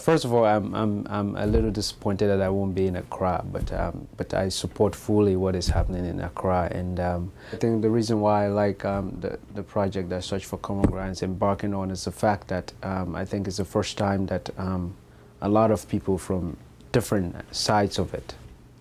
First of all, I'm, I'm, I'm a little disappointed that I won't be in Accra, but, um, but I support fully what is happening in Accra. And um, I think the reason why I like um, the, the project that Search for Common Ground is embarking on is the fact that um, I think it's the first time that um, a lot of people from different sides of it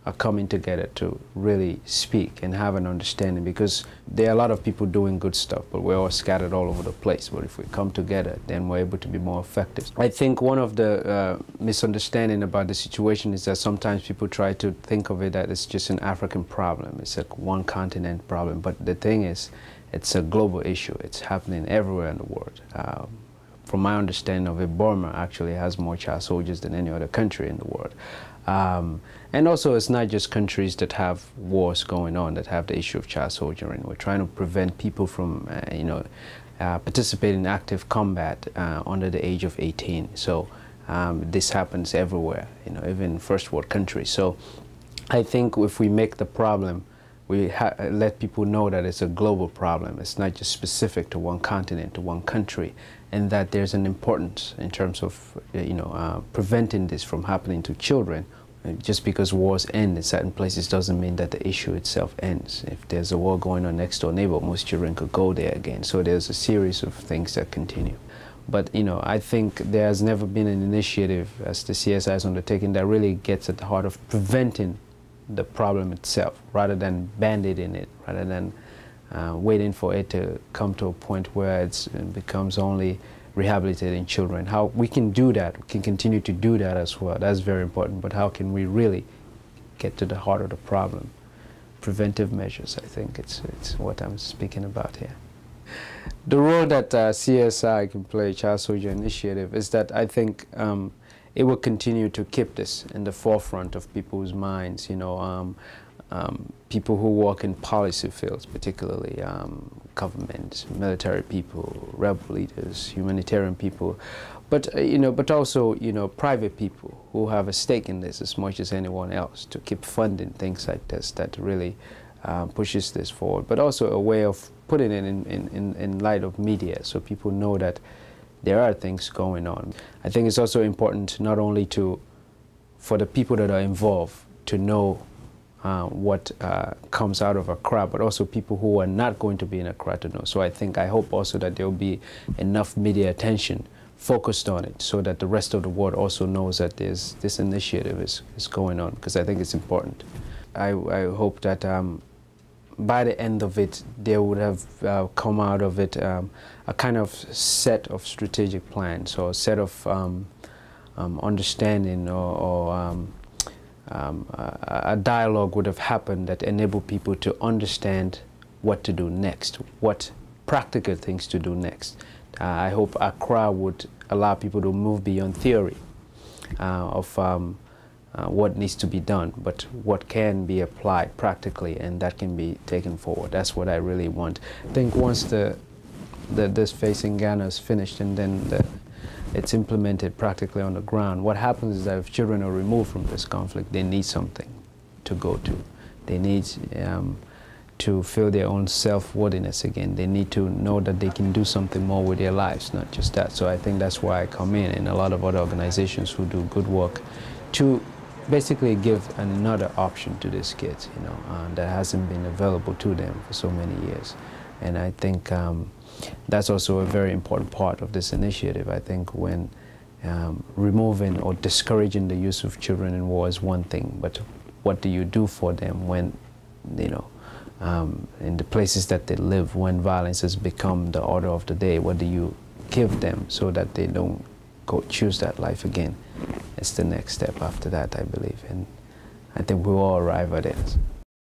are coming together to really speak and have an understanding because there are a lot of people doing good stuff, but we're all scattered all over the place. But if we come together, then we're able to be more effective. I think one of the uh, misunderstanding about the situation is that sometimes people try to think of it that it's just an African problem. It's a one continent problem. But the thing is, it's a global issue. It's happening everywhere in the world. Um, from my understanding of it, Burma actually has more child soldiers than any other country in the world. Um, and also, it's not just countries that have wars going on that have the issue of child soldiering. We're trying to prevent people from, uh, you know, uh, participating in active combat uh, under the age of 18. So um, this happens everywhere, you know, even first world countries. So I think if we make the problem, we let people know that it's a global problem. It's not just specific to one continent, to one country, and that there's an importance in terms of, uh, you know, uh, preventing this from happening to children just because wars end in certain places doesn't mean that the issue itself ends. If there's a war going on next door neighbor, most children could go there again. So there's a series of things that continue. But you know, I think there has never been an initiative as the CSI is undertaking that really gets at the heart of preventing the problem itself, rather than band-aiding it, rather than uh, waiting for it to come to a point where it becomes only rehabilitating children. How we can do that, we can continue to do that as well. That's very important. But how can we really get to the heart of the problem? Preventive measures, I think it's, it's what I'm speaking about here. The role that uh, CSI can play, Child Soldier Initiative, is that I think um, it will continue to keep this in the forefront of people's minds. You know, um, um, people who work in policy fields, particularly um, government, military people, rebel leaders, humanitarian people, but uh, you know, but also you know, private people who have a stake in this as much as anyone else to keep funding things like this that really uh, pushes this forward. But also a way of putting it in, in, in light of media, so people know that there are things going on. I think it's also important not only to, for the people that are involved to know uh, what uh, comes out of Accra, but also people who are not going to be in Accra to know. So I think, I hope also that there will be enough media attention focused on it so that the rest of the world also knows that there's, this initiative is, is going on, because I think it's important. I, I hope that um, by the end of it, there would have uh, come out of it um, a kind of set of strategic plans or a set of um, um understanding or, or um, um, a, a, dialogue would have happened that enabled people to understand what to do next, what practical things to do next. Uh, I hope Accra would allow people to move beyond theory uh, of um, uh, what needs to be done, but what can be applied practically and that can be taken forward. That's what I really want. I think once the, the this phase in Ghana is finished and then the, it's implemented practically on the ground, what happens is that if children are removed from this conflict, they need something to go to. They need um, to feel their own self-worthiness again. They need to know that they can do something more with their lives, not just that. So I think that's why I come in and a lot of other organizations who do good work to basically give another option to these kids, you know, uh, that hasn't been available to them for so many years. And I think um, that's also a very important part of this initiative. I think when um, removing or discouraging the use of children in war is one thing, but what do you do for them when, you know, um, in the places that they live, when violence has become the order of the day, what do you give them so that they don't go choose that life again? It's the next step after that, I believe, and I think we will arrive at it.